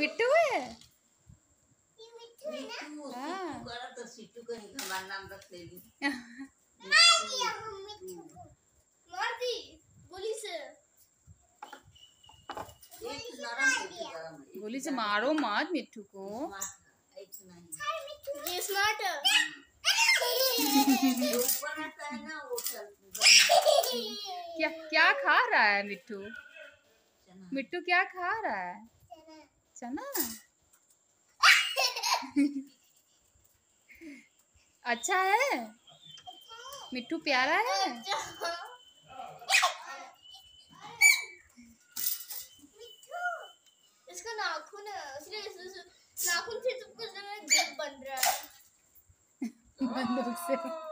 मिट्टू है? गोली से है से मारो मत मिट्टू को। ये स्मार्ट क्या क्या खा रहा है मिट्टू? मिट्टू क्या खा रहा है? चना अच्छा है। मिट्टू प्यारा है। इसका नाखून है इसलिए इस- इस- नाखून से तुमको बन रहा है। बंदूक से।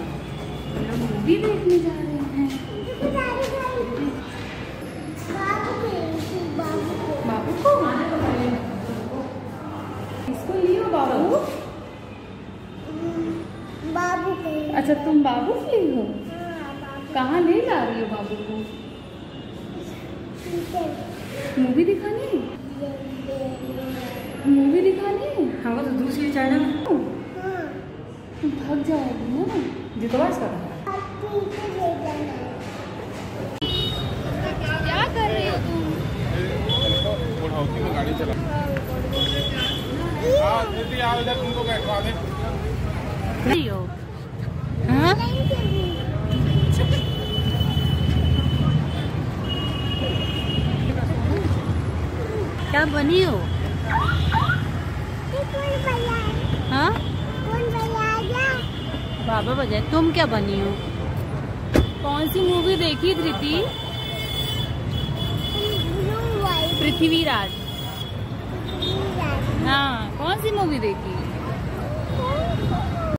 मूवी देखने जा रहे हैं बाबू को? किसको लियो बाबू बाबू के। अच्छा तुम बाबू के लिए हो कहाँ ले जा रही हो बाबू को? मूवी दिखाने? मूवी दिखाने हमको तो दूसरी चैनल थक जाएगी ना। जितवास कर क्या कर रही हो तुम? गाड़ी चला हाँ। आओ इधर तुमको बैठवा दे हाँ? क्या बनी हो? हाँ? बाबा बजे तुम क्या बनी हो? कौन सी मूवी देखी धृति? पृथ्वीराज। हाँ कौन सी मूवी देखी?